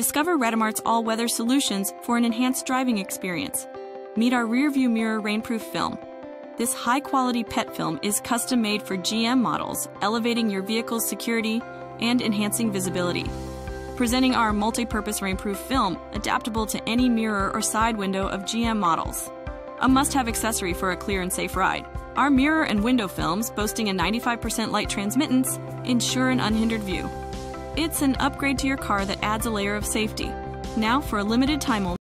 Discover Radomart's all weather solutions for an enhanced driving experience. Meet our rearview mirror rainproof film. This high quality pet film is custom made for GM models, elevating your vehicle's security and enhancing visibility. Presenting our multi purpose rainproof film, adaptable to any mirror or side window of GM models. A must have accessory for a clear and safe ride. Our mirror and window films, boasting a 95% light transmittance, ensure an unhindered view. It's an upgrade to your car that adds a layer of safety. Now, for a limited time only,